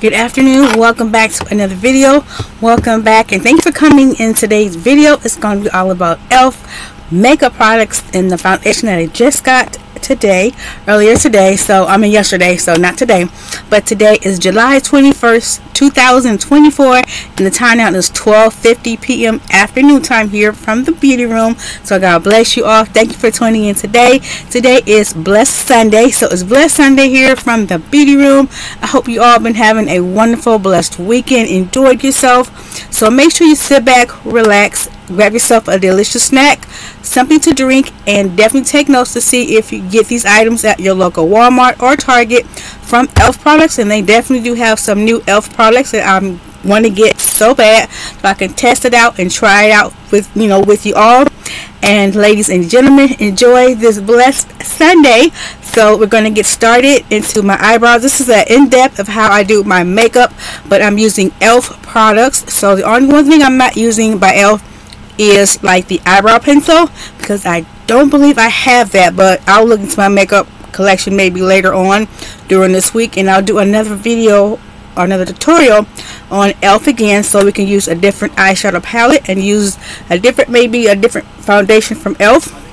Good afternoon. Welcome back to another video. Welcome back and thank you for coming in today's video. It's going to be all about e.l.f. makeup products and the foundation that I just got today earlier today so I mean yesterday so not today but today is July 21st 2024 and the time now is 12:50 p.m. afternoon time here from the beauty room so God bless you all. Thank you for tuning in today. Today is blessed Sunday so it's blessed Sunday here from the beauty room. I hope you all been having a wonderful blessed weekend. Enjoyed yourself so make sure you sit back relax grab yourself a delicious snack something to drink and definitely take notes to see if you get these items at your local Walmart or Target from e.l.f. products and they definitely do have some new e.l.f. products that I'm want to get so bad so I can test it out and try it out with you know with you all and ladies and gentlemen enjoy this blessed Sunday so we're going to get started into my eyebrows this is an in-depth of how I do my makeup but I'm using e.l.f. products so the only one thing I'm not using by e.l.f is like the eyebrow pencil because I don't believe I have that but I'll look into my makeup collection maybe later on during this week and I'll do another video or another tutorial on e.l.f. again so we can use a different eyeshadow palette and use a different maybe a different foundation from e.l.f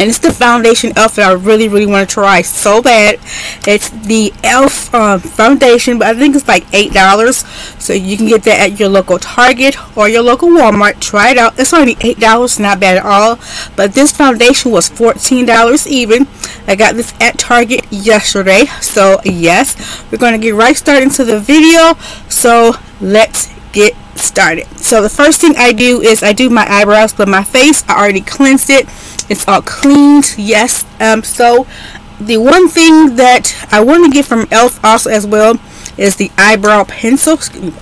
and it's the foundation elf that I really really want to try so bad. It's the elf um, foundation but I think it's like eight dollars. So you can get that at your local Target or your local Walmart. Try it out. It's only eight dollars not bad at all. But this foundation was fourteen dollars even. I got this at Target yesterday. So yes we're going to get right started into the video. So let's get started. So the first thing I do is I do my eyebrows but my face I already cleansed it it's all cleaned yes um so the one thing that I want to get from elf also as well is the eyebrow pencil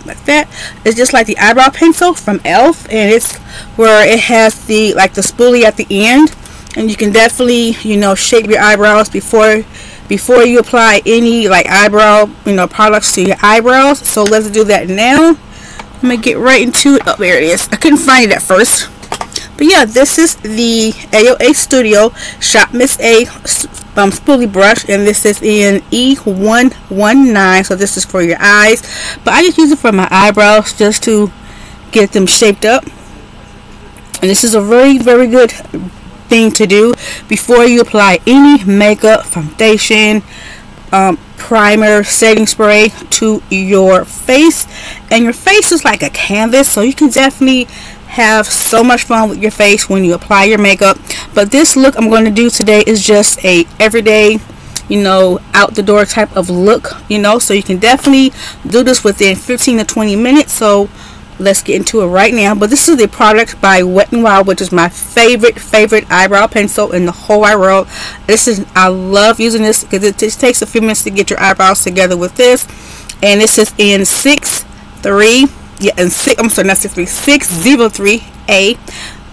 like that. It's just like the eyebrow pencil from elf and it's where it has the like the spoolie at the end and you can definitely you know shape your eyebrows before before you apply any like eyebrow you know products to your eyebrows. So let's do that now. I'm gonna get right into it. Oh there it is. I couldn't find it at first but yeah, this is the AOA Studio. Shop Miss A um, spoolie brush and this is in E119 so this is for your eyes. But I just use it for my eyebrows just to get them shaped up. And this is a very very good thing to do before you apply any makeup foundation um, primer setting spray to your face. And your face is like a canvas so you can definitely have so much fun with your face when you apply your makeup. But this look I'm going to do today is just a everyday you know out the door type of look you know? So you can definitely do this within 15 to 20 minutes. So let's get into it right now. But this is the product by Wet n Wild which is my favorite favorite eyebrow pencil in the whole wide world. This is I love using this because it just takes a few minutes to get your eyebrows together with this. And this is in 6 3 yeah, and six, I'm sorry, not six three, six zero three A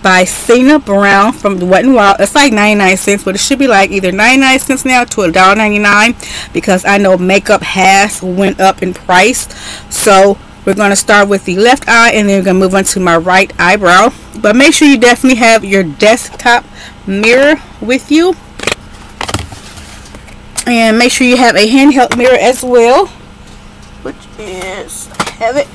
by Cena Brown from Wet n Wild. It's like 99 cents, but it should be like either 99 cents now to $1.99 because I know makeup has went up in price. So we're going to start with the left eye and then we're going to move on to my right eyebrow. But make sure you definitely have your desktop mirror with you. And make sure you have a handheld mirror as well. Which is, have it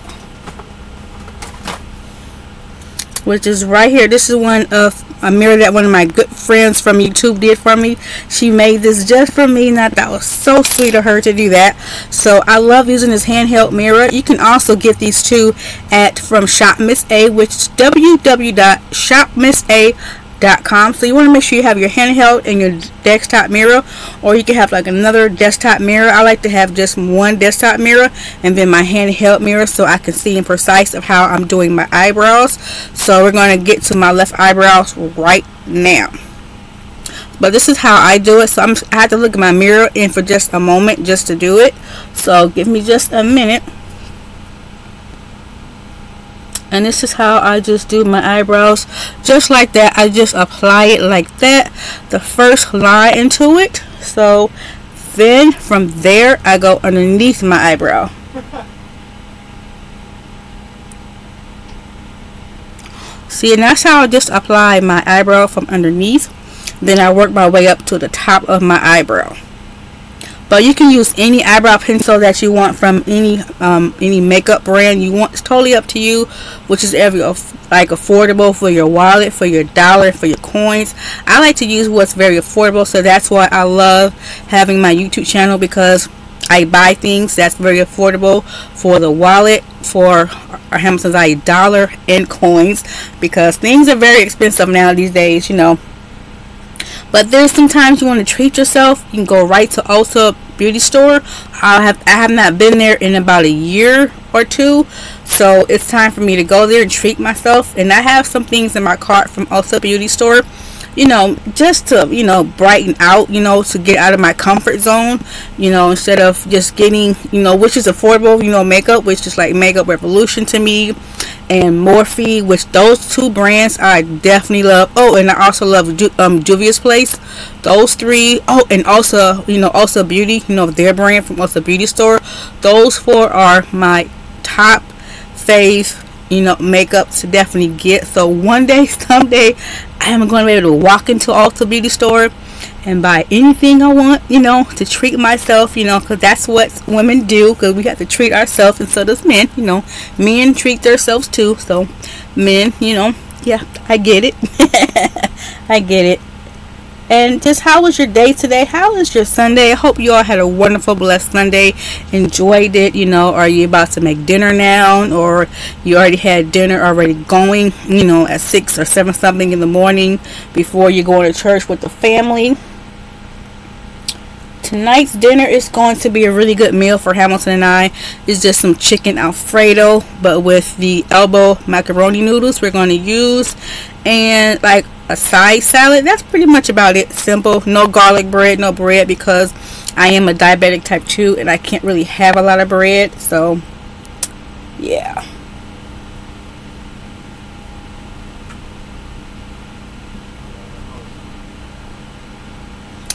which is right here. This is one of a mirror that one of my good friends from YouTube did for me. She made this just for me and I thought was so sweet of her to do that. So I love using this handheld mirror. You can also get these two at from Shop Miss A which is www.shopmissa com so you want to make sure you have your handheld and your desktop mirror or you can have like another desktop mirror I like to have just one desktop mirror and then my handheld mirror so I can see in precise of how I'm doing my eyebrows so we're going to get to my left eyebrows right now but this is how I do it so I'm, I have to look at my mirror in for just a moment just to do it so give me just a minute and this is how I just do my eyebrows. Just like that I just apply it like that the first line into it. So then from there I go underneath my eyebrow. See and that's how I just apply my eyebrow from underneath. Then I work my way up to the top of my eyebrow but you can use any eyebrow pencil that you want from any um, any makeup brand. You want it's totally up to you which is every like affordable for your wallet for your dollar for your coins. I like to use what's very affordable so that's why I love having my YouTube channel because I buy things that's very affordable for the wallet for Hamilton's Eye dollar and coins because things are very expensive now these days you know but there's sometimes you want to treat yourself. You can go right to Ulta beauty store. I have I have not been there in about a year or two so it's time for me to go there and treat myself. And I have some things in my cart from Ulta beauty store you know, just to, you know, brighten out, you know, to get out of my comfort zone, you know, instead of just getting, you know, which is affordable, you know, makeup, which is like Makeup Revolution to me, and Morphe, which those two brands I definitely love. Oh, and I also love Ju um, Juvia's Place. Those three. Oh, and also, you know, Ulta Beauty, you know, their brand from Ulta Beauty Store. Those four are my top fave you know makeup to definitely get so one day someday I am going to be able to walk into Ulta Beauty Store and buy anything I want, you know, to treat myself, you know, because that's what women do, because we have to treat ourselves, and so does men, you know. Men treat themselves too, so men, you know, yeah, I get it. I get it. And just how was your day today? How was your Sunday? I hope you all had a wonderful, blessed Sunday. Enjoyed it. You know, are you about to make dinner now? Or you already had dinner already going, you know, at 6 or 7 something in the morning before you go to church with the family? tonight's dinner is going to be a really good meal for Hamilton and I. It's just some chicken alfredo, but with the elbow macaroni noodles we're going to use, and like a side salad. That's pretty much about it. Simple. No garlic bread, no bread because I am a diabetic type 2 and I can't really have a lot of bread. So, yeah.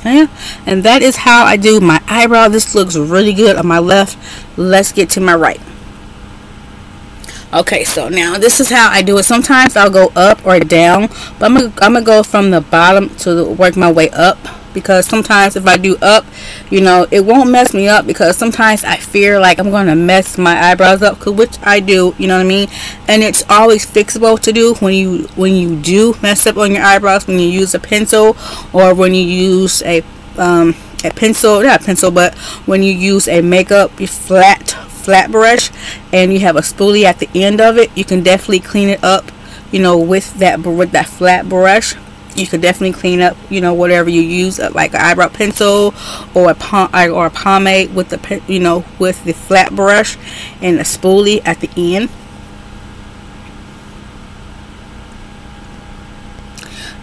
yeah and that is how I do my eyebrow this looks really good on my left let's get to my right okay so now this is how I do it. Sometimes I'll go up or down but I'm gonna, I'm gonna go from the bottom to work my way up because sometimes if I do up you know it won't mess me up because sometimes I fear like I'm gonna mess my eyebrows up which I do you know what I mean? And it's always fixable to do when you when you do mess up on your eyebrows when you use a pencil or when you use a um, a pencil not a pencil but when you use a makeup flat flat brush and you have a spoolie at the end of it you can definitely clean it up you know with that with that flat brush. You could definitely clean up you know whatever you use uh, like an eyebrow pencil or a pom or a pomade with the you know with the flat brush and a spoolie at the end.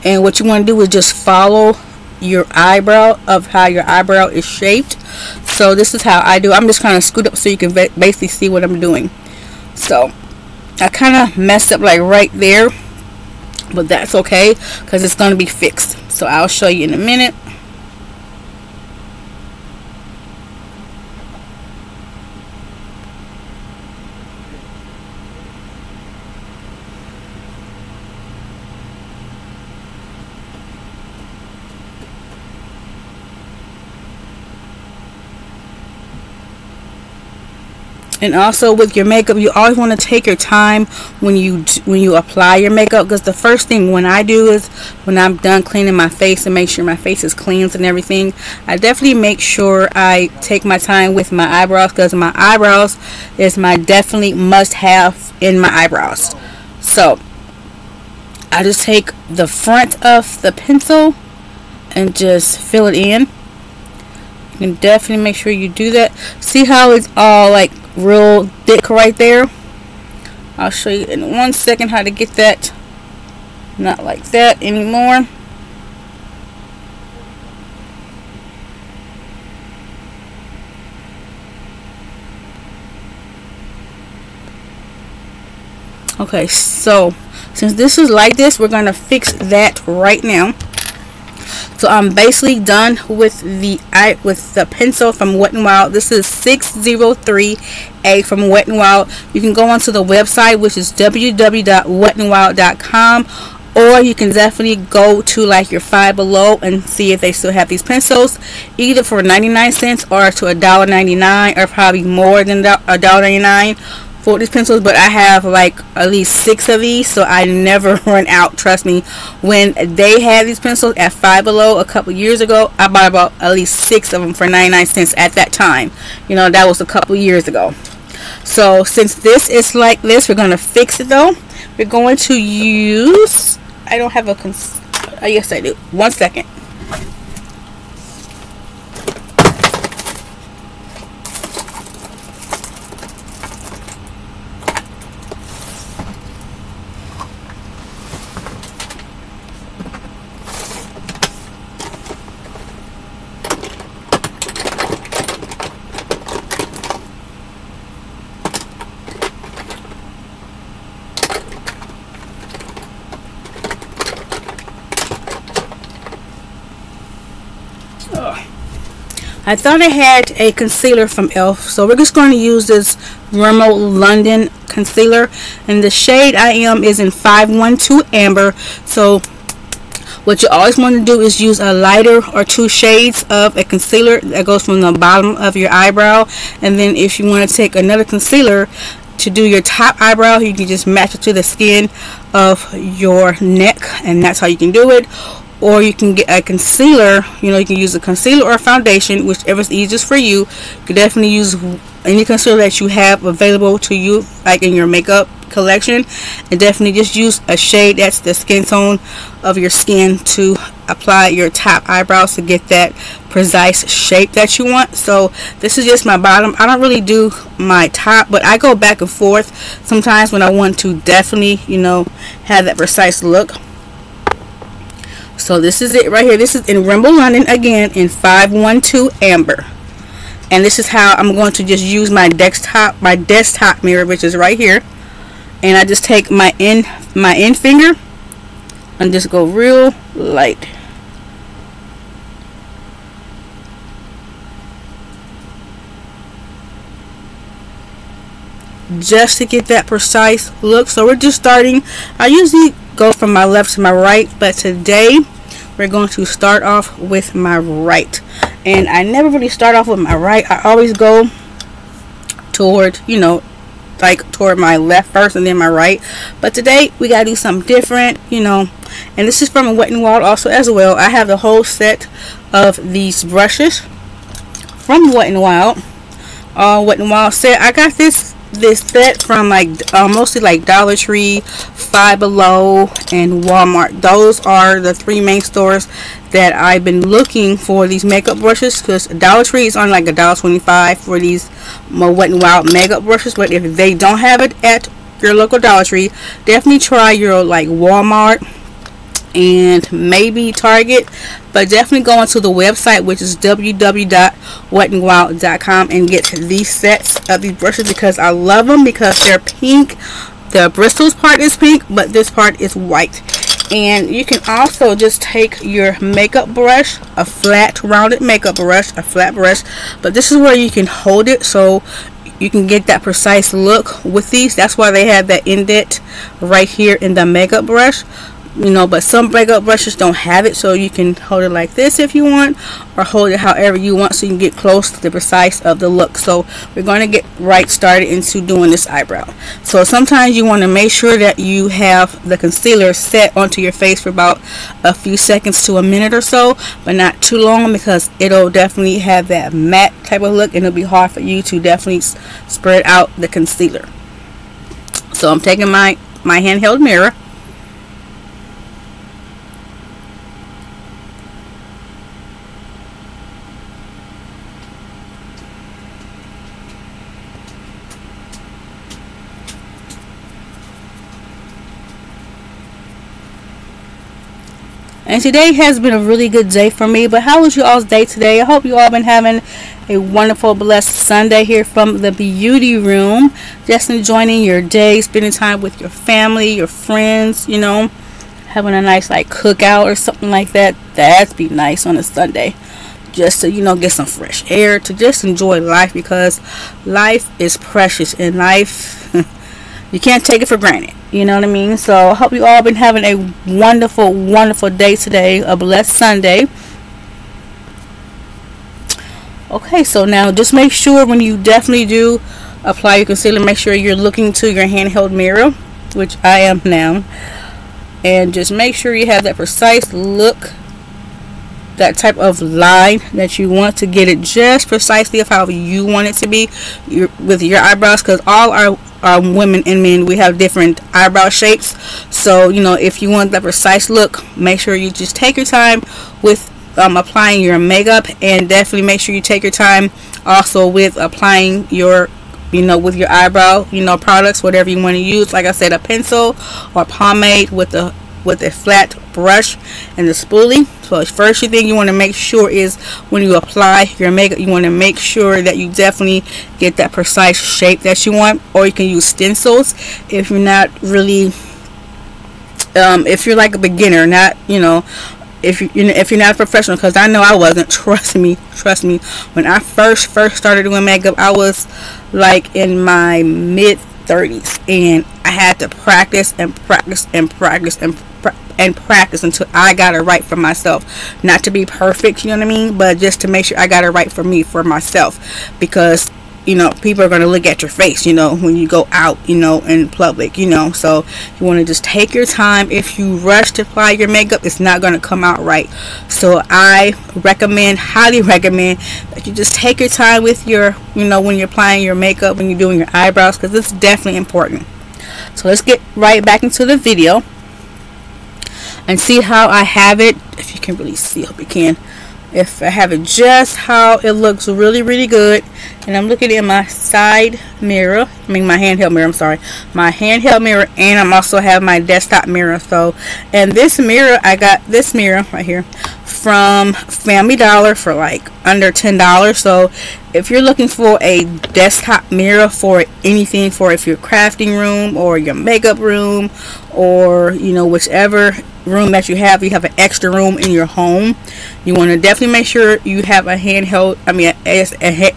And what you want to do is just follow your eyebrow of how your eyebrow is shaped. So this is how I do. I'm just kind of scoot up so you can basically see what I'm doing. So I kind of messed up like right there but that's okay because it's going to be fixed. So I'll show you in a minute and also with your makeup you always want to take your time when you when you apply your makeup because the first thing when I do is when I'm done cleaning my face and make sure my face is cleansed and everything I definitely make sure I take my time with my eyebrows because my eyebrows is my definitely must have in my eyebrows. So I just take the front of the pencil and just fill it in. Can definitely make sure you do that. See how it's all like real thick right there. I'll show you in one second how to get that. Not like that anymore. Okay so since this is like this we're gonna fix that right now so I'm basically done with the I with the pencil from Wet n Wild. This is 603A from Wet n Wild. You can go onto the website which is www.wetnwild.com or you can definitely go to like your five below and see if they still have these pencils either for 99 cents or to a dollar 99 or probably more than a dollar 99 for these pencils but I have like at least six of these so I never run out trust me. When they had these pencils at five below a couple years ago I bought about at least six of them for 99 cents at that time. You know that was a couple years ago. So since this is like this we're going to fix it though. We're going to use I don't have a cons uh, yes I do. One second I thought I had a concealer from e.l.f. So we're just going to use this Rimmel London concealer. And the shade I am is in 512 Amber. So what you always want to do is use a lighter or two shades of a concealer that goes from the bottom of your eyebrow. And then if you want to take another concealer to do your top eyebrow, you can just match it to the skin of your neck. And that's how you can do it or you can get a concealer you know you can use a concealer or a foundation whichever is easiest for you. You can definitely use any concealer that you have available to you like in your makeup collection. And definitely just use a shade that's the skin tone of your skin to apply your top eyebrows to get that precise shape that you want. So this is just my bottom. I don't really do my top but I go back and forth sometimes when I want to definitely you know have that precise look so this is it right here. This is in Rimmel London again in 512 Amber. And this is how I'm going to just use my desktop my desktop mirror which is right here. And I just take my in my end finger and just go real light. just to get that precise look so we're just starting I usually go from my left to my right but today we're going to start off with my right. And I never really start off with my right. I always go toward you know like toward my left first and then my right. But today we gotta do something different you know. And this is from Wet n Wild also as well. I have the whole set of these brushes from Wet n Wild. Uh, Wet n Wild set I got this this set from like uh, mostly like Dollar Tree, Five Below, and Walmart. Those are the three main stores that I've been looking for these makeup brushes because Dollar Tree is on like a dollar twenty-five for these Wet n Wild makeup brushes. But if they don't have it at your local Dollar Tree, definitely try your like Walmart and maybe Target but definitely go onto the website which is www.wetnwild.com and get these sets of these brushes because I love them because they're pink. The bristles part is pink but this part is white. And you can also just take your makeup brush a flat rounded makeup brush a flat brush but this is where you can hold it so you can get that precise look with these. That's why they have that indent right here in the makeup brush you know but some makeup brushes don't have it so you can hold it like this if you want or hold it however you want so you can get close to the precise of the look. So we're going to get right started into doing this eyebrow. So sometimes you want to make sure that you have the concealer set onto your face for about a few seconds to a minute or so but not too long because it'll definitely have that matte type of look and it'll be hard for you to definitely spread out the concealer. So I'm taking my my handheld mirror And today has been a really good day for me. But how was you all's day today? I hope you all been having a wonderful, blessed Sunday here from the beauty room. Just enjoying your day, spending time with your family, your friends, you know, having a nice like cookout or something like that. That'd be nice on a Sunday. Just to, you know, get some fresh air, to just enjoy life because life is precious and life you can't take it for granted. You know what I mean? So I hope you all been having a wonderful, wonderful day today, a blessed Sunday. Okay, so now just make sure when you definitely do apply your concealer, make sure you're looking to your handheld mirror, which I am now. And just make sure you have that precise look that type of line that you want to get it just precisely of how you want it to be with your eyebrows because all our, our women and men we have different eyebrow shapes. So you know if you want that precise look make sure you just take your time with um, applying your makeup and definitely make sure you take your time also with applying your you know with your eyebrow you know products whatever you want to use. Like I said a pencil or pomade with a with a flat brush and the spoolie. So first thing you want to make sure is when you apply your makeup you want to make sure that you definitely get that precise shape that you want or you can use stencils if you're not really um, if you're like a beginner not you know if you, if you're not a professional because I know I wasn't trust me trust me. When I first first started doing makeup I was like in my mid 30s and I had to practice and practice and practice and and practice until I got it right for myself. Not to be perfect, you know what I mean, but just to make sure I got it right for me, for myself. Because you know people are going to look at your face you know when you go out you know in public you know? So you want to just take your time. If you rush to apply your makeup it's not going to come out right. So i recommend highly recommend that you just take your time with your you know when you're applying your makeup when you're doing your eyebrows because it's definitely important. So let's get right back into the video and see how I have it. If you can really see hope you can. If I have it just how it looks really really good and I'm looking in my side mirror. I mean my handheld mirror I'm sorry. My handheld mirror and I'm also have my desktop mirror. So and this mirror I got this mirror right here from Family Dollar for like under $10 so if you're looking for a desktop mirror for anything for if your crafting room or your makeup room or you know whichever room that you have you have an extra room in your home you want to definitely make sure you have a handheld I mean a, a, a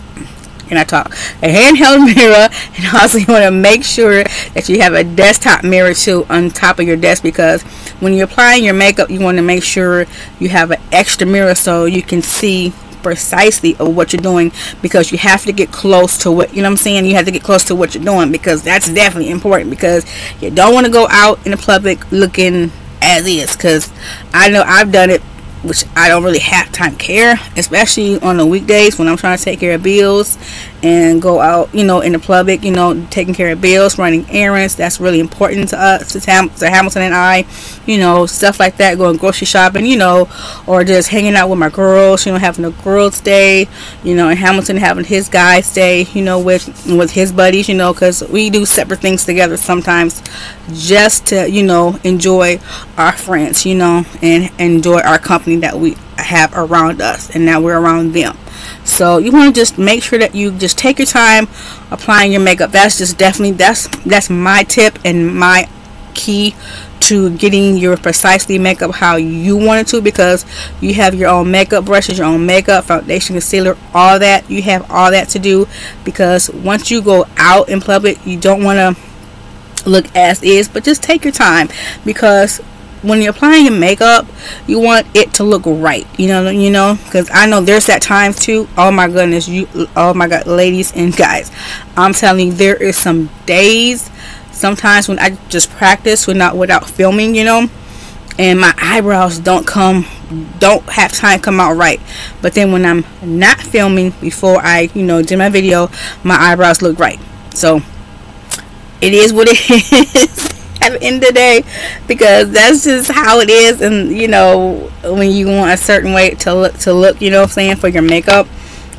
and I talk a handheld mirror. And also you want to make sure that you have a desktop mirror too on top of your desk because when you're applying your makeup you want to make sure you have an extra mirror so you can see precisely of what you're doing because you have to get close to what you know what I'm saying? You have to get close to what you're doing because that's definitely important because you don't want to go out in the public looking as is because I know I've done it which I don't really have time care, especially on the weekdays when I'm trying to take care of bills and go out, you know, in the public, you know, taking care of bills, running errands. That's really important to us, to, Ham- to Hamilton and I, you know, stuff like that, going grocery shopping, you know, or just hanging out with my girls, you know, having a girls' day, you know, and Hamilton having his guys' day, you know, with with his buddies, you know, because we do separate things together sometimes just to, you know, enjoy our friends, you know, and enjoy our company that we have around us and now we're around them so you want to just make sure that you just take your time applying your makeup. That's just definitely that's that's my tip and my key to getting your precisely makeup how you want it to because you have your own makeup brushes your own makeup foundation concealer all that. You have all that to do because once you go out in public you don't want to look as is but just take your time because when you're applying your makeup, you want it to look right. You know, you know, because I know there's that time too. Oh my goodness, you, oh my god, ladies and guys, I'm telling you, there is some days, sometimes when I just practice without without filming, you know, and my eyebrows don't come, don't have time come out right. But then when I'm not filming before I, you know, do my video, my eyebrows look right. So it is what it is at the day because that's just how it is. And you know when you want a certain way to look to look you know I'm saying for your makeup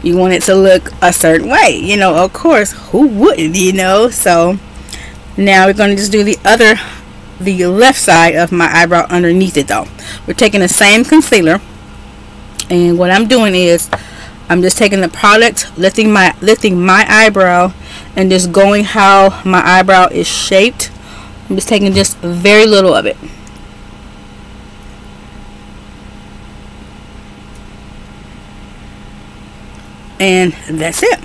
you want it to look a certain way. You know of course who wouldn't you know? So now we're going to just do the other the left side of my eyebrow underneath it though. We're taking the same concealer and what I'm doing is I'm just taking the product lifting my lifting my eyebrow and just going how my eyebrow is shaped I'm just taking just very little of it. And that's it.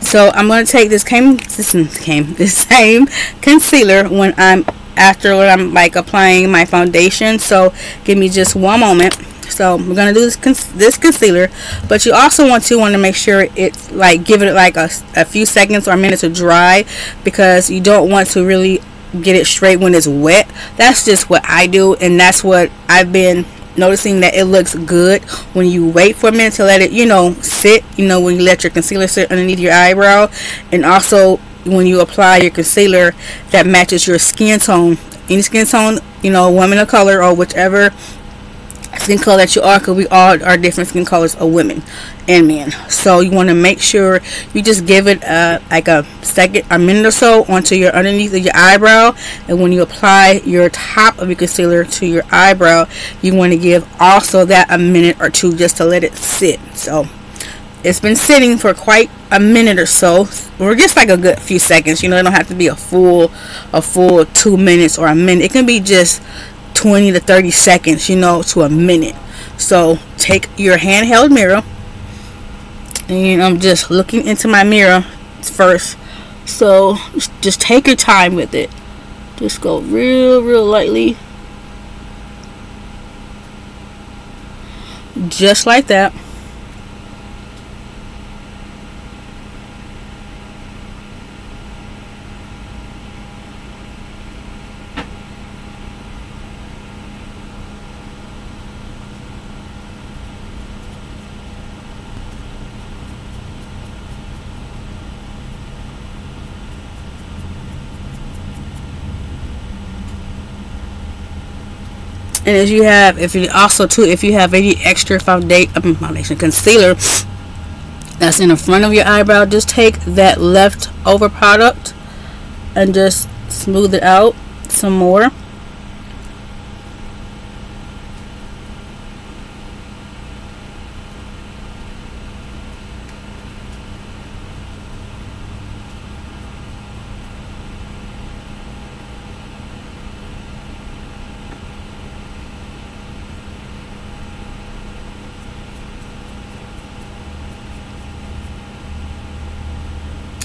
so I'm going to take this came this came this same concealer when I'm after when I'm like applying my foundation so give me just one moment so we're gonna do this this concealer but you also want to want to make sure it's like give it like a, a few seconds or a minute to dry because you don't want to really get it straight when it's wet. That's just what I do and that's what I've been noticing that it looks good when you wait for a minute to let it you know sit you know when you let your concealer sit underneath your eyebrow. And also when you apply your concealer that matches your skin tone any skin tone you know woman of color or whichever skin color that you are because we all are different skin colors of women and men. So you want to make sure you just give it a, like a second a minute or so onto your underneath of your eyebrow. And when you apply your top of your concealer to your eyebrow you want to give also that a minute or two just to let it sit. So it's been sitting for quite a minute or so or just like a good few seconds. You know it don't have to be a full a full two minutes or a minute. It can be just 20 to 30 seconds, you know, to a minute. So take your handheld mirror and I'm just looking into my mirror first. So just take your time with it. Just go real, real lightly. Just like that. And if you have if you also too if you have any extra foundation foundation concealer that's in the front of your eyebrow just take that left over product and just smooth it out some more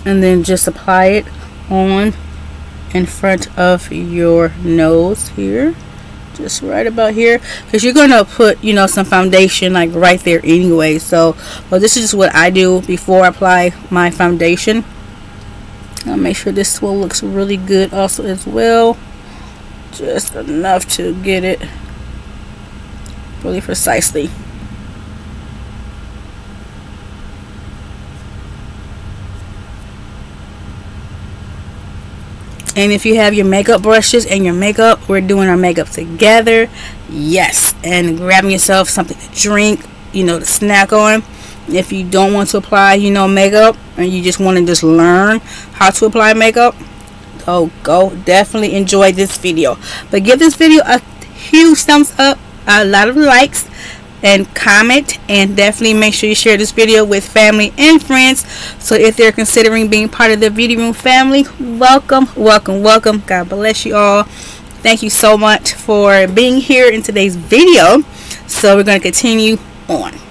and then just apply it on in front of your nose here just right about here because you're gonna put you know some foundation like right there anyway. So well this is just what I do before I apply my foundation. I'll make sure this one looks really good also as well just enough to get it really precisely and if you have your makeup brushes and your makeup we're doing our makeup together. Yes. And grabbing yourself something to drink you know to snack on. If you don't want to apply you know makeup and you just want to just learn how to apply makeup oh go. Definitely enjoy this video. But give this video a huge thumbs up a lot of likes and comment and definitely make sure you share this video with family and friends. So if they're considering being part of the beauty room family welcome welcome welcome. God bless you all. Thank you so much for being here in today's video. So we're going to continue on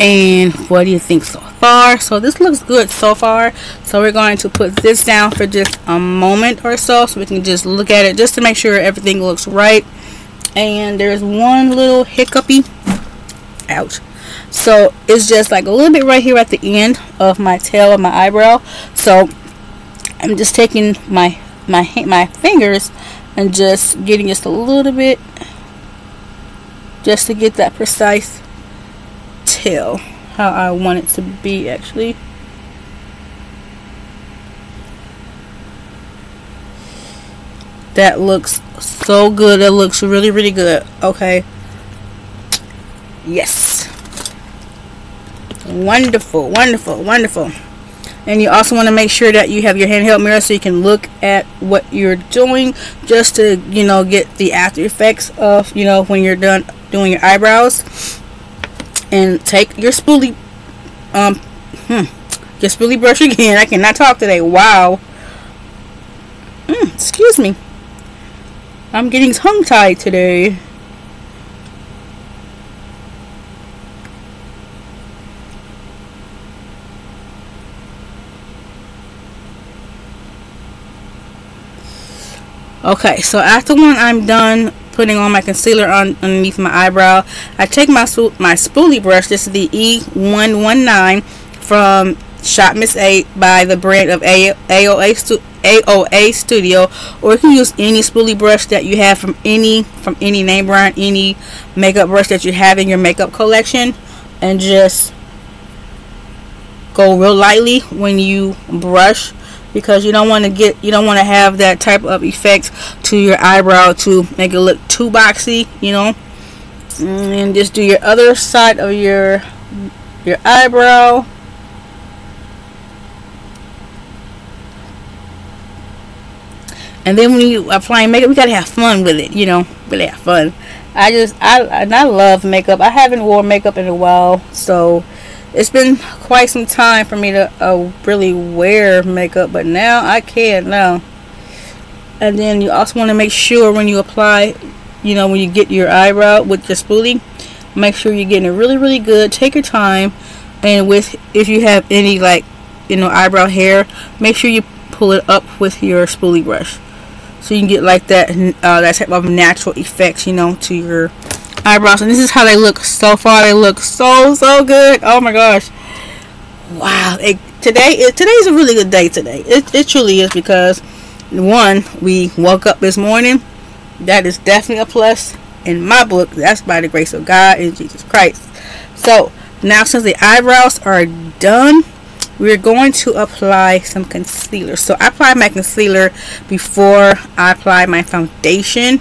and what do you think so far? So this looks good so far. So we're going to put this down for just a moment or so so we can just look at it just to make sure everything looks right. And there's one little hiccupy. Ouch. So it's just like a little bit right here at the end of my tail of my eyebrow. So I'm just taking my my my fingers and just getting just a little bit just to get that precise tell how I want it to be actually. That looks so good. It looks really, really good. Okay. Yes. Wonderful, wonderful, wonderful. And you also want to make sure that you have your handheld mirror so you can look at what you're doing just to, you know, get the after effects of, you know, when you're done doing your eyebrows and take your spoolie um hmm, your spoolie brush again. I cannot talk today. Wow. Mm, excuse me. I'm getting tongue tied today. Okay, so after when I'm done putting on my concealer on underneath my eyebrow, I take my my spoolie brush. This is the E119 from Shop Miss A by the brand of A AOA, AOA Studio, or you can use any spoolie brush that you have from any from any name brand, any makeup brush that you have in your makeup collection, and just go real lightly when you brush because you don't want to get you don't want to have that type of effect to your eyebrow to make it look too boxy you know? Mm, and just do your other side of your your eyebrow. And then when you apply makeup we gotta have fun with it you know really have fun. I just I and I love makeup. I haven't worn makeup in a while so it's been quite some time for me to uh, really wear makeup but now I can now and then you also want to make sure when you apply you know when you get your eyebrow with your spoolie make sure you're getting it really really good. Take your time and with if you have any like you know eyebrow hair make sure you pull it up with your spoolie brush. So you can get like that uh, that type of natural effects you know to your eyebrows and this is how they look so far. They look so so good. Oh my gosh. Wow. It, today is a really good day today. It, it truly is because one we woke up this morning. That is definitely a plus in my book. That's by the grace of god and jesus christ. So now since the eyebrows are done we're going to apply some concealer. So i apply my concealer before i apply my foundation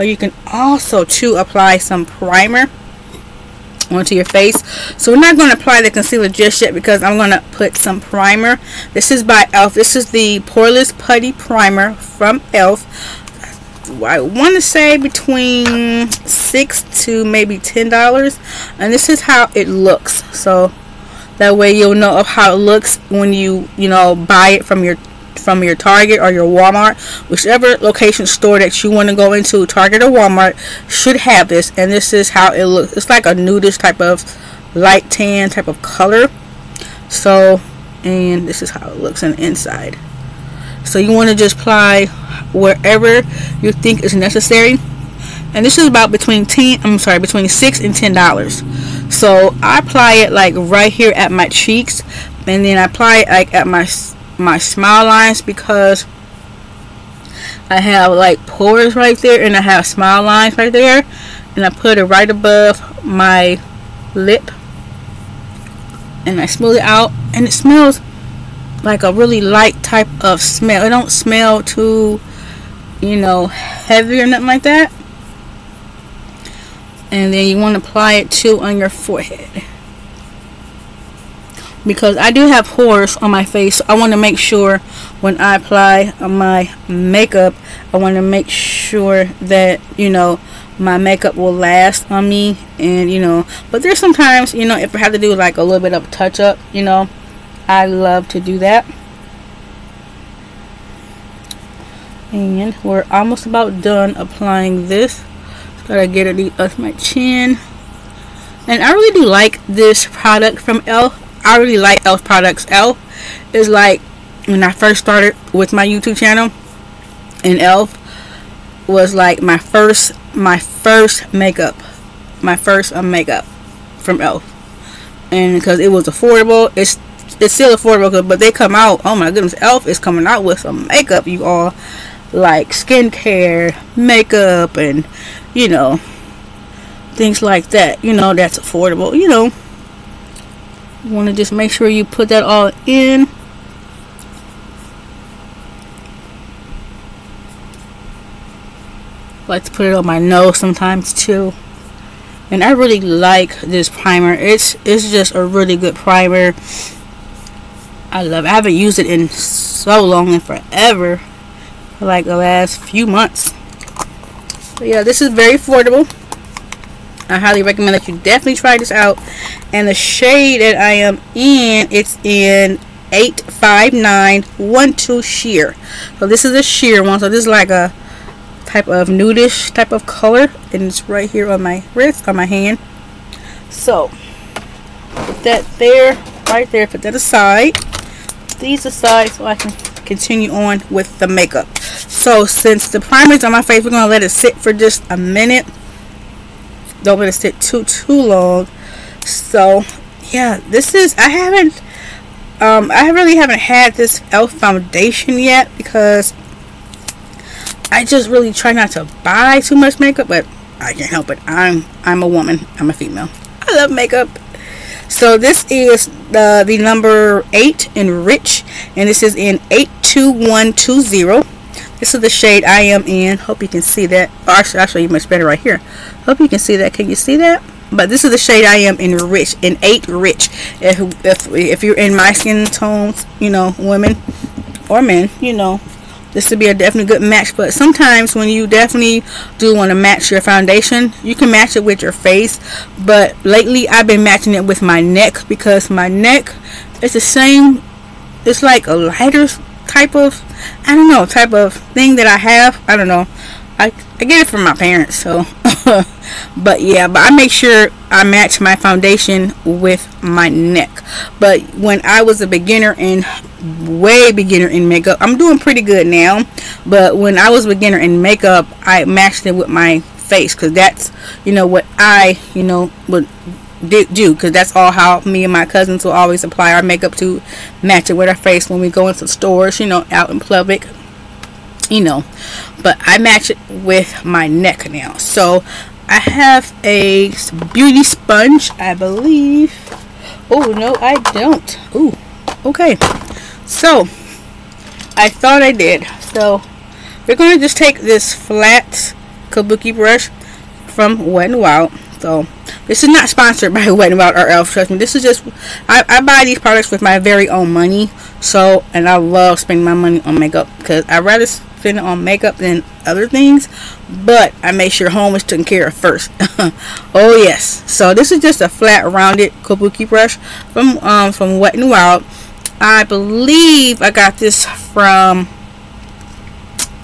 but you can also to apply some primer onto your face so we're not going to apply the concealer just yet because I'm going to put some primer this is by e.l.f. this is the poreless putty primer from e.l.f. I want to say between six to maybe ten dollars and this is how it looks so that way you'll know of how it looks when you you know buy it from your from your Target or your Walmart, whichever location store that you want to go into, Target or Walmart should have this. And this is how it looks. It's like a nudish type of light tan type of color. So, and this is how it looks on the inside. So you want to just apply wherever you think is necessary. And this is about between 10, I'm sorry, between 6 and $10. So I apply it like right here at my cheeks. And then I apply it like at my my smile lines because I have like pores right there and I have smile lines right there and I put it right above my lip and I smooth it out and it smells like a really light type of smell. It don't smell too you know heavy or nothing like that. And then you want to apply it too on your forehead because I do have pores on my face. So I want to make sure when I apply my makeup I want to make sure that you know my makeup will last on me and you know but there's sometimes you know if I have to do like a little bit of touch up you know I love to do that. And we're almost about done applying this. Gotta get it off my chin. And I really do like this product from e.l.f. I really like e.l.f. products. e.l.f. is like when I first started with my YouTube channel and e.l.f. was like my first my first makeup my first uh, makeup from e.l.f. and because it was affordable it's it's still affordable but they come out oh my goodness e.l.f. is coming out with some makeup you all like skincare makeup and you know things like that you know that's affordable you know you want to just make sure you put that all in. Like to put it on my nose sometimes too. And I really like this primer. It's it's just a really good primer. I love it. I haven't used it in so long and forever. For like the last few months. But yeah this is very affordable I highly recommend that you definitely try this out. And the shade that I am in, it's in 85912 sheer. So this is a sheer one. So this is like a type of nudish type of color. And it's right here on my wrist, on my hand. So, put that there, right there. Put that aside. These aside so I can continue on with the makeup. So since the primer's on my face, we're going to let it sit for just a minute. Don't let it sit too, too long. So, yeah, this is, I haven't, um, I really haven't had this e.l.f. foundation yet because I just really try not to buy too much makeup, but I can't help it. I'm, I'm a woman. I'm a female. I love makeup. So this is the, the number 8 in Rich. And this is in 82120. This is the shade I am in. Hope you can see that. Oh, actually, I'll show you much better right here. Hope you can see that. Can you see that? But this is the shade I am in Rich. In 8 Rich. If, if, if you're in my skin tones, you know, women or men, you know, this would be a definitely good match but sometimes when you definitely do want to match your foundation you can match it with your face but lately I've been matching it with my neck because my neck is the same it's like a lighter type of I don't know type of thing that I have I don't know I, I get it from my parents so but yeah but I make sure I match my foundation with my neck. But when I was a beginner in way beginner in makeup I'm doing pretty good now. But when I was a beginner in makeup I matched it with my face because that's you know what I you know would do because that's all how me and my cousins will always apply our makeup to match it with our face when we go into stores you know out in public you know but I match it with my neck now so I have a beauty sponge I believe oh no I don't oh okay so I thought I did so we're going to just take this flat kabuki brush from Wet n Wild so this is not sponsored by Wet n Wild or Elf. Trust me. This is just I, I buy these products with my very own money. So and I love spending my money on makeup because I rather spend it on makeup than other things. But I make sure home is taken care of first. oh yes. So this is just a flat rounded kabuki brush from um from Wet n Wild. I believe I got this from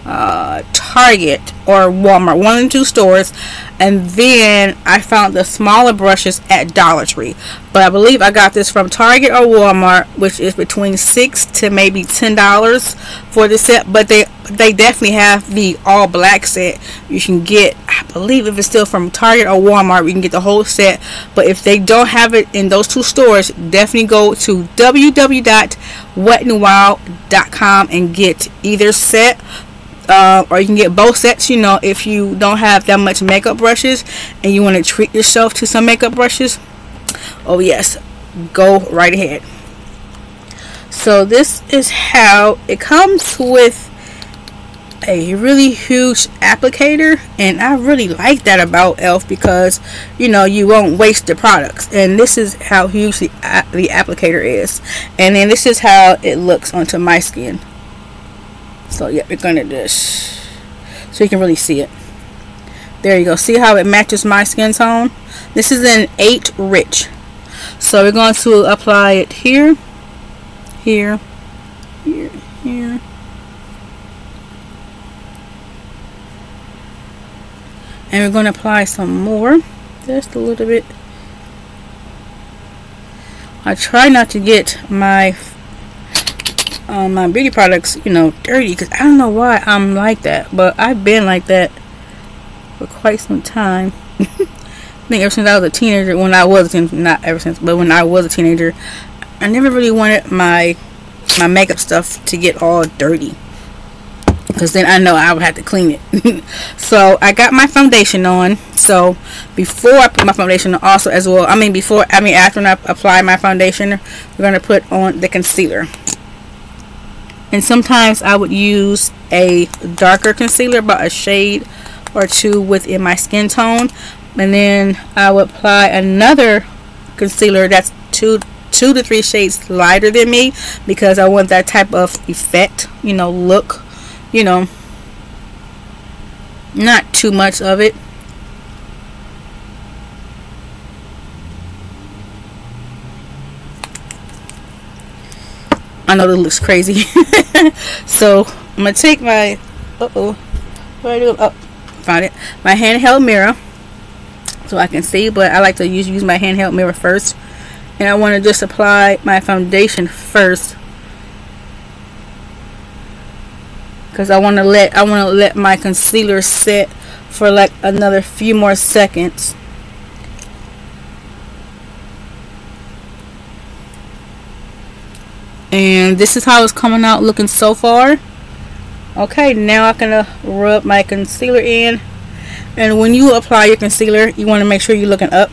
uh, Target or Walmart, one the two stores. And then I found the smaller brushes at Dollar Tree. But I believe I got this from Target or Walmart which is between six to maybe ten dollars for the set. But they they definitely have the all black set. You can get I believe if it's still from Target or Walmart we can get the whole set. But if they don't have it in those two stores definitely go to www.wetnwild.com and get either set uh, or you can get both sets you know if you don't have that much makeup brushes and you want to treat yourself to some makeup brushes oh yes go right ahead. So this is how it comes with a really huge applicator and I really like that about elf because you know you won't waste the products. And this is how huge the, the applicator is. And then this is how it looks onto my skin so yeah we're gonna just so you can really see it. There you go. See how it matches my skin tone? This is an 8 rich. So we're going to apply it here here here here. And we're going to apply some more just a little bit. I try not to get my um, my beauty products, you know, dirty because I don't know why I'm like that, but I've been like that for quite some time. I think ever since I was a teenager, when I was not ever since, but when I was a teenager, I never really wanted my my makeup stuff to get all dirty because then I know I would have to clean it. so I got my foundation on. So before I put my foundation on also as well, I mean before, I mean after I apply my foundation, we're going to put on the concealer and sometimes I would use a darker concealer about a shade or two within my skin tone. And then I would apply another concealer that's two two to three shades lighter than me because I want that type of effect you know look you know not too much of it I know that looks crazy. so I'm gonna take my uh oh, where do oh found it my handheld mirror so I can see. But I like to use use my handheld mirror first, and I want to just apply my foundation first because I want to let I want to let my concealer set for like another few more seconds. And this is how it's coming out looking so far. Okay, now I can uh, rub my concealer in. And when you apply your concealer, you want to make sure you're looking up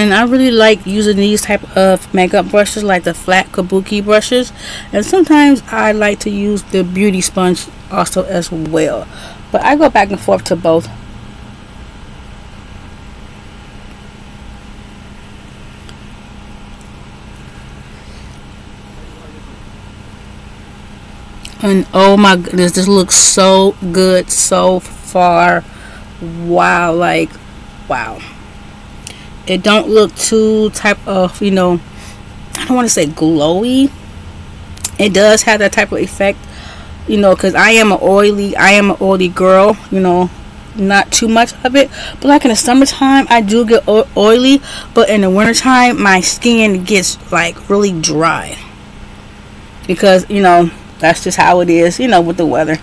and I really like using these type of makeup brushes like the flat kabuki brushes. And sometimes I like to use the beauty sponge also as well. But I go back and forth to both. And oh my goodness this looks so good so far. Wow like wow it don't look too type of you know I don't want to say glowy. It does have that type of effect you know because I am an oily I am an oily girl you know not too much of it. But like in the summertime I do get oily but in the wintertime my skin gets like really dry. Because you know that's just how it is you know with the weather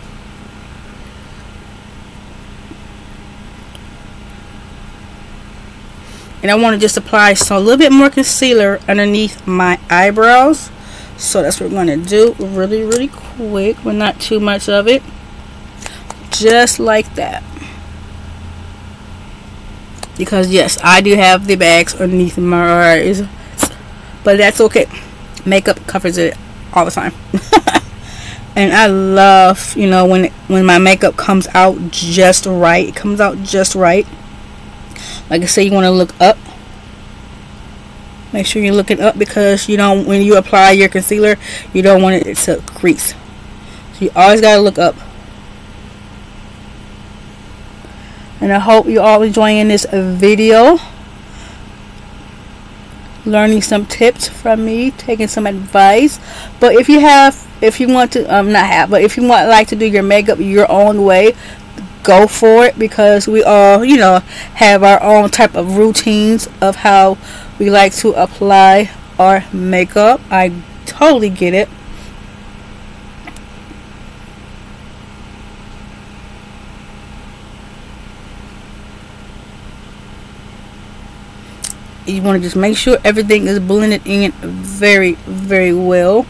and I want to just apply so a little bit more concealer underneath my eyebrows. So that's what we're going to do really really quick but not too much of it. Just like that. Because yes I do have the bags underneath my eyes. But that's okay. Makeup covers it all the time. And I love you know when when my makeup comes out just right it comes out just right like I say you want to look up. Make sure you're looking up because you don't when you apply your concealer you don't want it to crease. So you always got to look up. And I hope you all enjoying this video. Learning some tips from me taking some advice. But if you have if you want to um not have but if you want like to do your makeup your own way go for it because we all, you know, have our own type of routines of how we like to apply our makeup. I totally get it. You want to just make sure everything is blended in very, very well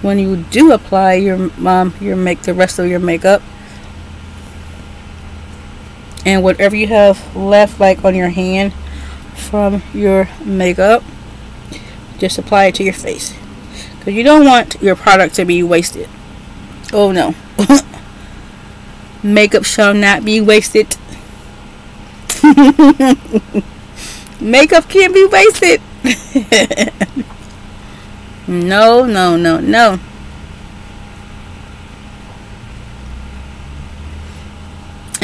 when you do apply your um, your make the rest of your makeup and whatever you have left like on your hand from your makeup just apply it to your face. Because you don't want your product to be wasted. Oh no. Makeup shall not be wasted. Makeup can't be wasted. No no no no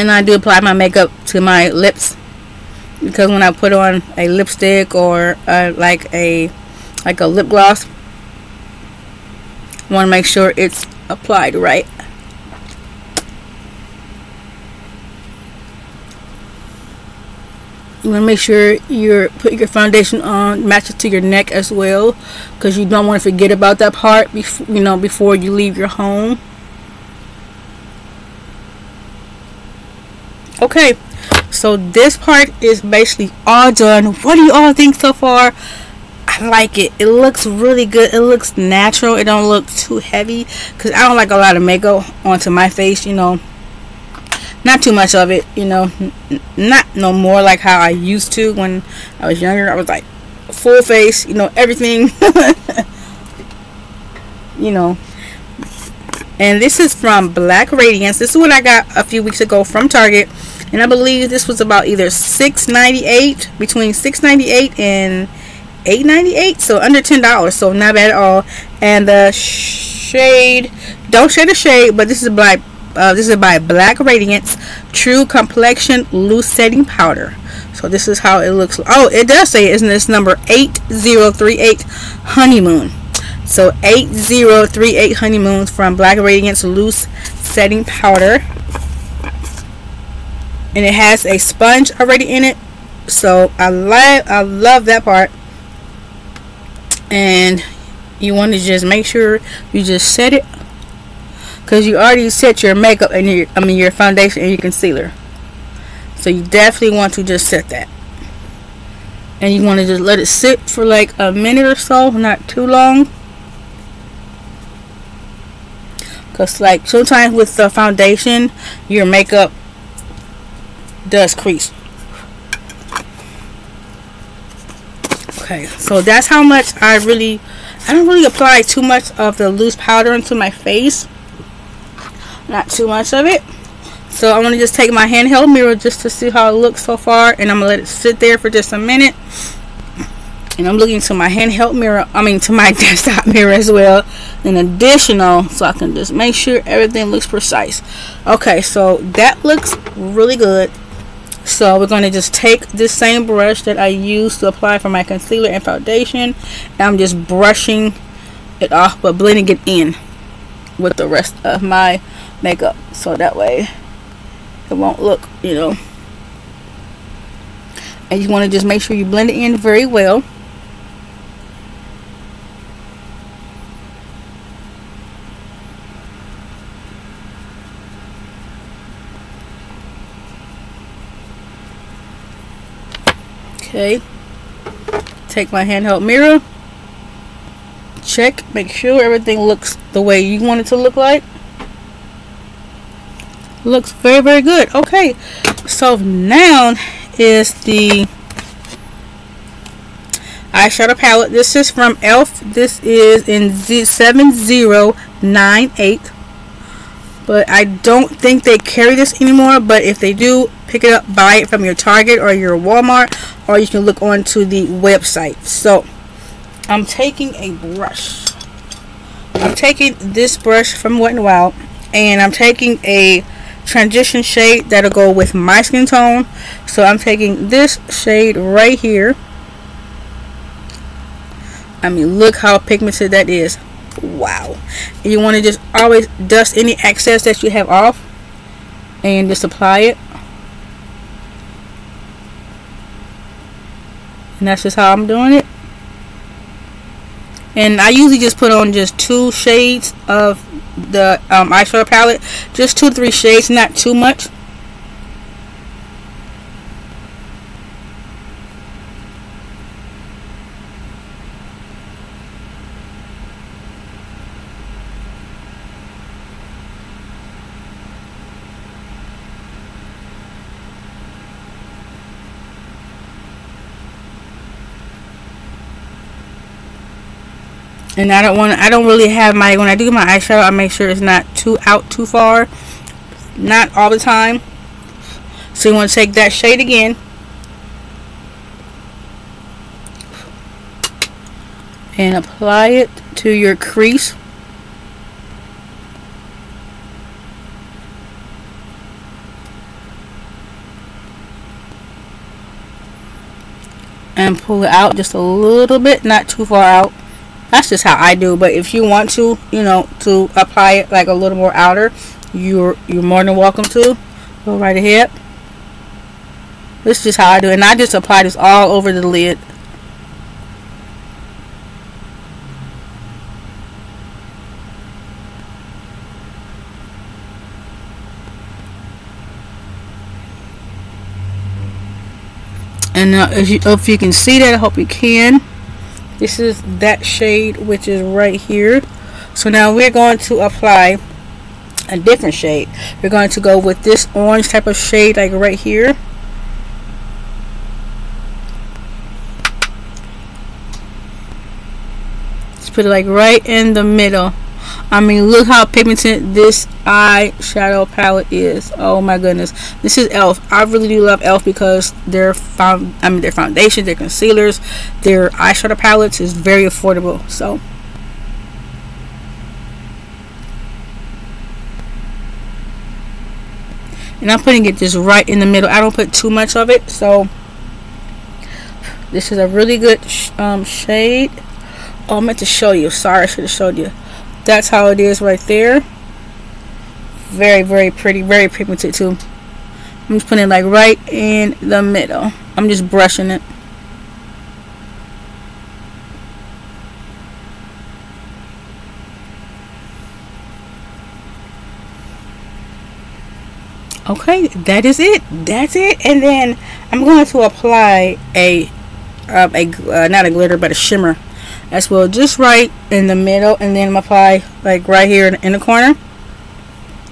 and I do apply my makeup to my lips. Because when I put on a lipstick or uh, like a like a lip gloss want to make sure it's applied right. You want to make sure you're put your foundation on matches to your neck as well. Because you don't want to forget about that part before you know before you leave your home okay so this part is basically all done. What do you all think so far? I like it. It looks really good. It looks natural. It don't look too heavy because I don't like a lot of makeup onto my face you know. Not too much of it you know. Not no more like how I used to when I was younger. I was like full face you know everything. You know. And this is from Black Radiance. This is what I got a few weeks ago from Target and I believe this was about either 6.98 between 6.98 and 8.98 so under ten dollars so not bad at all. And the shade don't shade the shade but this is by uh, this is by Black Radiance True Complexion Loose Setting Powder. So this is how it looks. Oh it does say isn't this number 8038 honeymoon. So 8038 honeymoons from Black Radiance Loose Setting Powder and it has a sponge already in it. So I like I love that part. And you want to just make sure you just set it because you already set your makeup and your I mean your foundation and your concealer. So you definitely want to just set that. And you want to just let it sit for like a minute or so not too long. Because like sometimes with the foundation your makeup does crease. Okay so that's how much I really I don't really apply too much of the loose powder into my face. Not too much of it. So I'm going to just take my handheld mirror just to see how it looks so far and I'm going to let it sit there for just a minute. And I'm looking to my handheld mirror I mean to my desktop mirror as well an additional so I can just make sure everything looks precise. Okay so that looks really good so we're going to just take this same brush that I used to apply for my concealer and foundation and I'm just brushing it off but blending it in with the rest of my makeup so that way it won't look you know. And you want to just make sure you blend it in very well Okay. Take my handheld mirror. Check. Make sure everything looks the way you want it to look like. Looks very, very good. Okay. So now is the eyeshadow palette. This is from e.l.f. This is in Z7098 but I don't think they carry this anymore but if they do pick it up buy it from your Target or your Walmart or you can look onto the website. So I'm taking a brush. I'm taking this brush from Wet n Wild and I'm taking a transition shade that'll go with my skin tone. So I'm taking this shade right here. I mean look how pigmented that is wow. You want to just always dust any excess that you have off and just apply it. And that's just how I'm doing it. And I usually just put on just two shades of the um, eyeshadow palette. Just two three shades not too much and I don't want I don't really have my when I do my eyeshadow I make sure it's not too out too far. Not all the time. So you want to take that shade again. And apply it to your crease. And pull it out just a little bit not too far out that's just how I do but if you want to you know to apply it like a little more outer you're you're more than welcome to. Go right ahead. This is just how I do it and I just apply this all over the lid. And uh, if, you, if you can see that I hope you can this is that shade which is right here so now we're going to apply a different shade. We're going to go with this orange type of shade like right here. Let's put it like right in the middle. I mean, look how pigmented this eyeshadow palette is. Oh my goodness. This is e.l.f. I really do love e.l.f. because their found I mean their foundations, their concealers, their eyeshadow palettes is very affordable. So and I'm putting it just right in the middle. I don't put too much of it, so this is a really good sh um, shade. Oh, I meant to show you. Sorry, I should have showed you. That's how it is right there. Very, very pretty. Very pigmented too. I'm just putting it like right in the middle. I'm just brushing it. okay that is it that's it and then I'm going to apply a um, a uh, not a glitter but a shimmer as well just right in the middle and then apply like right here in, the corner.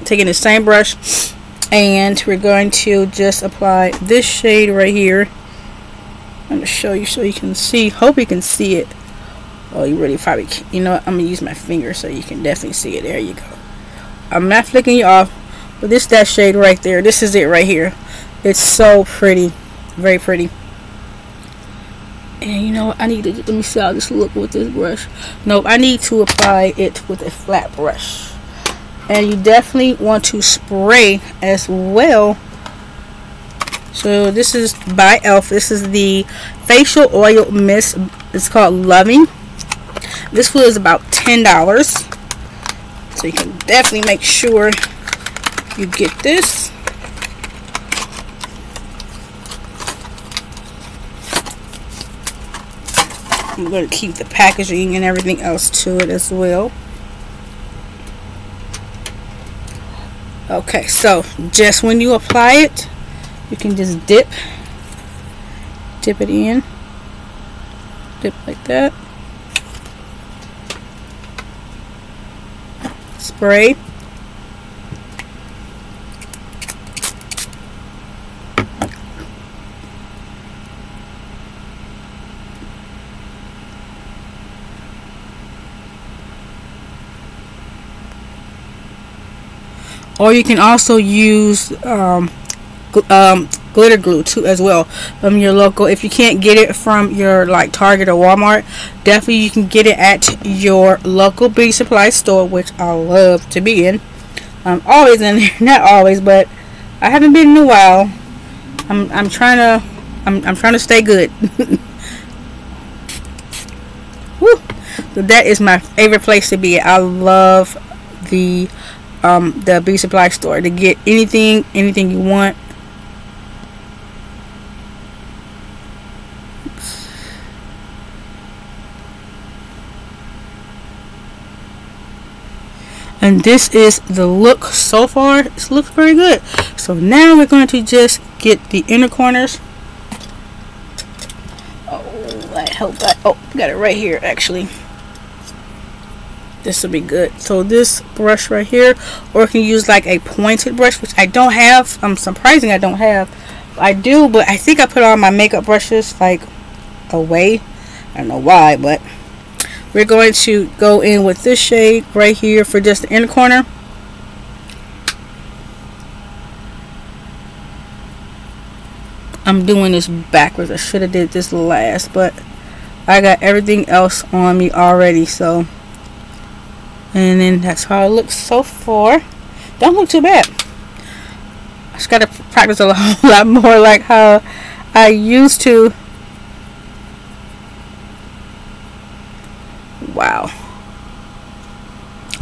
Taking the same brush and we're going to just apply this shade right here. I'm going to show you so you can see hope you can see it. Oh you really probably can. you know what? I'm gonna use my finger so you can definitely see it. There you go. I'm not flicking you off but this that shade right there this is it right here. It's so pretty very pretty and you know I need to let me see how this look with this brush. Nope I need to apply it with a flat brush. And you definitely want to spray as well. So this is by e.l.f. this is the facial oil mist it's called loving. This was about ten dollars. So you can definitely make sure you get this I'm going to keep the packaging and everything else to it as well. Okay so just when you apply it you can just dip dip it in dip like that. Spray or you can also use um, gl um, glitter glue too as well from your local. If you can't get it from your like Target or Walmart definitely you can get it at your local beauty supply store which I love to be in. I'm always in there not always but I haven't been in a while. I'm, I'm trying to I'm, I'm trying to stay good. Woo. So that is my favorite place to be I love the um, the beauty supply store to get anything, anything you want. And this is the look so far. It looks very good. So now we're going to just get the inner corners. Oh, I hope I, oh, got it right here actually this will be good. So this brush right here or you can use like a pointed brush which I don't have. I'm surprising I don't have. I do but I think I put all my makeup brushes like away. I don't know why but we're going to go in with this shade right here for just the inner corner. I'm doing this backwards. I should have did this last but I got everything else on me already so and then that's how it looks so far. Don't look too bad. I just gotta practice a lot more like how I used to. Wow.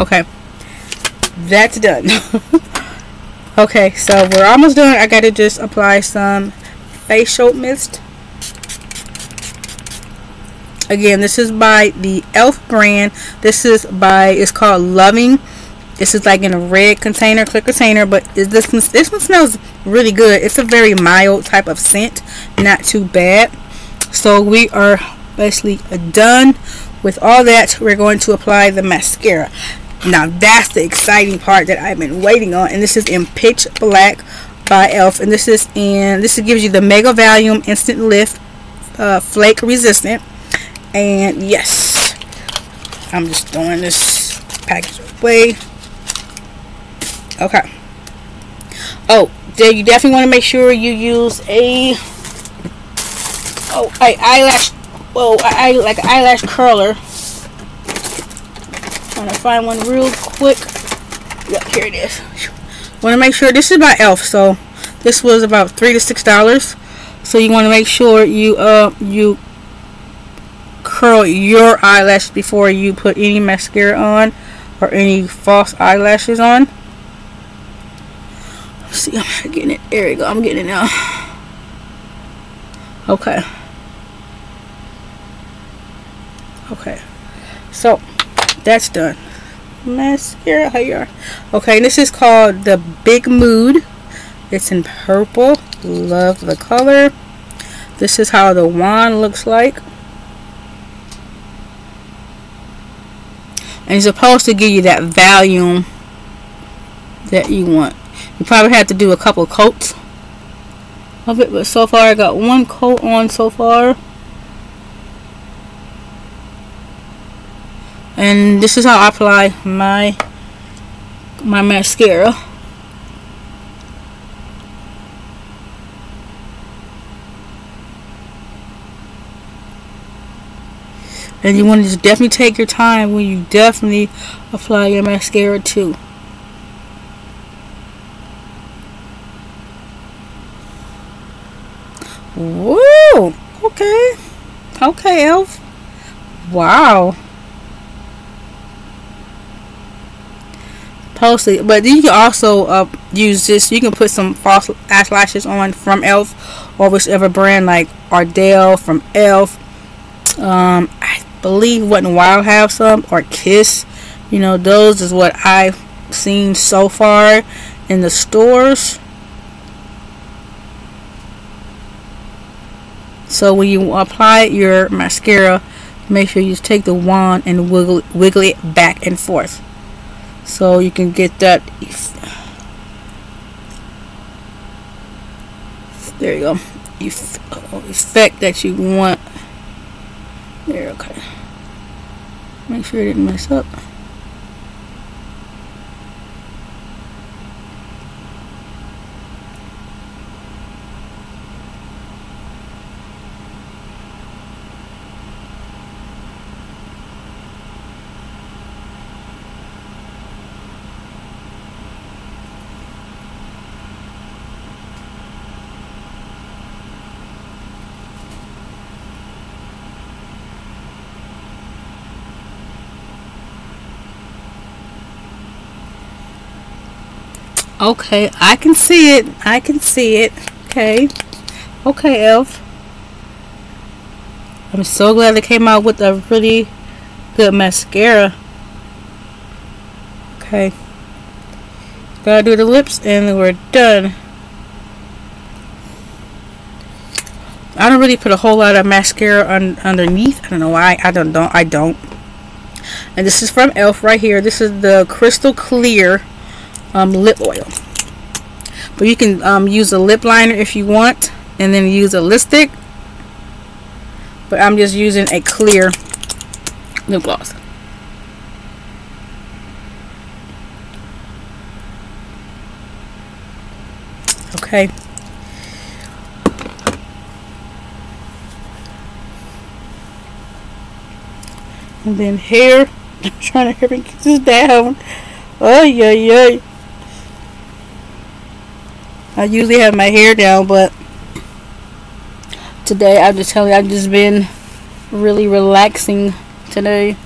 Okay. That's done. Okay so we're almost done. I gotta just apply some facial mist again this is by the elf brand. This is by it's called loving. This is like in a red container clear container but this one, this one smells really good. It's a very mild type of scent not too bad. So we are basically done with all that. We're going to apply the mascara. Now that's the exciting part that I've been waiting on and this is in pitch black by elf and this is in this gives you the mega volume instant lift uh, flake resistant and yes I'm just throwing this package away. Okay. Oh you definitely want to make sure you use a oh I eyelash well I like eyelash curler. Trying to find one real quick. Yep here it is. Want to make sure this is by elf so this was about three to six dollars. So you want to make sure you uh you curl your eyelash before you put any mascara on or any false eyelashes on. Let's see I'm getting it. There you go I'm getting it now. Okay. Okay. So that's done. Mascara here okay this is called the big mood. It's in purple. Love the color. This is how the wand looks like and it's supposed to give you that volume that you want. You probably have to do a couple coats of it but so far I got one coat on so far. And this is how I apply my my mascara and you want to just definitely take your time when you definitely apply your mascara too Whoa! Okay. Okay, Elf. Wow. Posted, but then you can also uh, use this. You can put some false eyelashes on from Elf or whichever brand, like Ardell from Elf. Um, believe n Wild have some or Kiss. You know, those is what I've seen so far in the stores. So when you apply your mascara, make sure you take the wand and wiggle, wiggle it back and forth. So you can get that. There you go. Oh, effect that you want. There, okay. Make sure it didn't mess up. Okay, I can see it. I can see it. Okay. Okay, Elf. I'm so glad they came out with a really good mascara. Okay. Gotta do the lips and we're done. I don't really put a whole lot of mascara on underneath. I don't know why. I don't don't I don't. And this is from ELF right here. This is the Crystal Clear um, lip oil. But you can um, use a lip liner if you want and then use a lipstick. But I'm just using a clear lip gloss. Okay. And then hair. I'm trying to hurry this down. Oh yeah, yeah. I usually have my hair down, but today I'm just telling you, I've just been really relaxing today.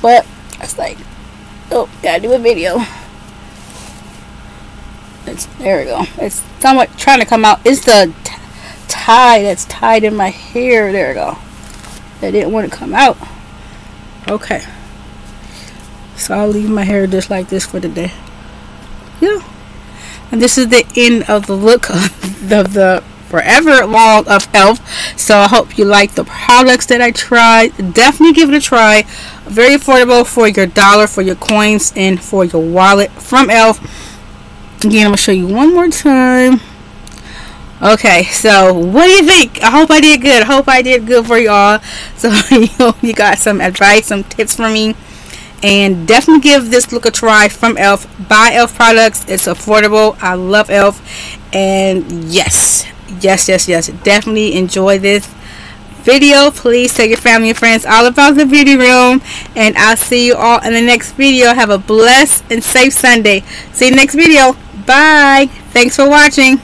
But it's like, oh, gotta do a video. It's there we go. It's somewhat trying to come out. It's the tie that's tied in my hair. There we go. I didn't want to come out. Okay. So I'll leave my hair just like this for the day. Yeah. And this is the end of the look of the, the forever long of Elf. So I hope you like the products that I tried. Definitely give it a try. Very affordable for your dollar, for your coins, and for your wallet from e.l.f. Again, I'm going to show you one more time. Okay, so what do you think? I hope I did good. I hope I did good for y'all. So you know, you got some advice, some tips from me. And definitely give this look a try from e.l.f. Buy e.l.f. products. It's affordable. I love e.l.f. And yes, yes, yes, yes. Definitely enjoy this video. Please tell your family and friends all about the beauty room. And I'll see you all in the next video. Have a blessed and safe Sunday. See you next video. Bye. Thanks for watching.